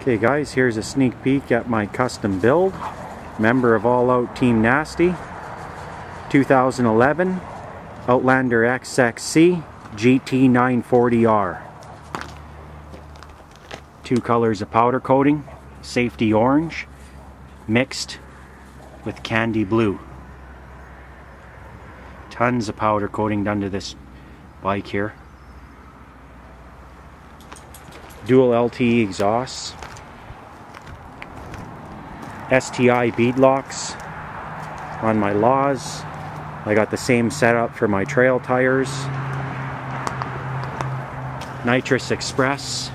Okay guys, here's a sneak peek at my custom build. Member of All Out Team Nasty. 2011 Outlander XXC GT940R. Two colors of powder coating, safety orange, mixed with candy blue. Tons of powder coating done to this bike here. Dual LTE exhausts. STI bead locks on my laws. I got the same setup for my trail tires. Nitrous Express.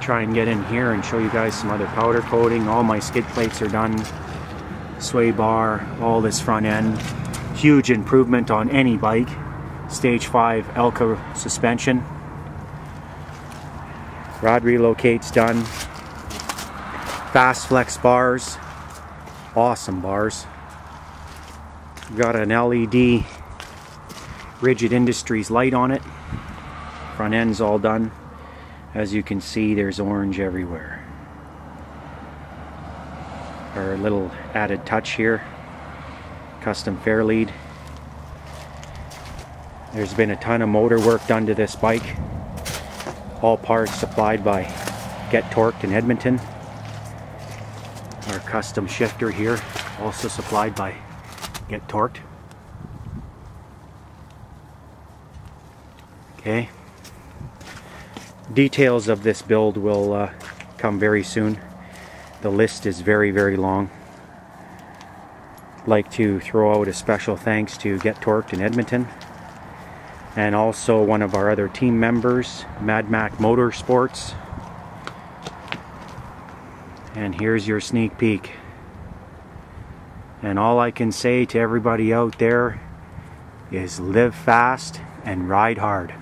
Try and get in here and show you guys some other powder coating. All my skid plates are done. Sway bar, all this front end. Huge improvement on any bike. Stage 5 Elka suspension. Rod relocate's done. Fast flex bars. Awesome bars. Got an LED Rigid Industries light on it. Front end's all done. As you can see, there's orange everywhere. Our little added touch here. Custom Fairlead. There's been a ton of motor work done to this bike. All parts supplied by Get Torqued in Edmonton. Our custom shifter here, also supplied by Get Torqued. Okay. Details of this build will uh, come very soon. The list is very, very long. like to throw out a special thanks to Get Torqued in Edmonton and also one of our other team members, MaddMack Motorsports. And here's your sneak peek. And all I can say to everybody out there is live fast and ride hard.